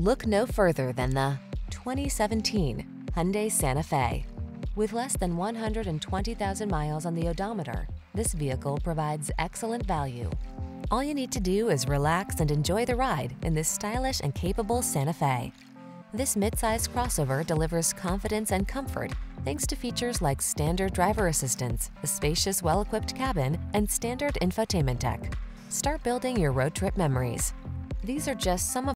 Look no further than the 2017 Hyundai Santa Fe. With less than 120,000 miles on the odometer, this vehicle provides excellent value. All you need to do is relax and enjoy the ride in this stylish and capable Santa Fe. This midsize crossover delivers confidence and comfort thanks to features like standard driver assistance, a spacious, well-equipped cabin, and standard infotainment tech. Start building your road trip memories. These are just some of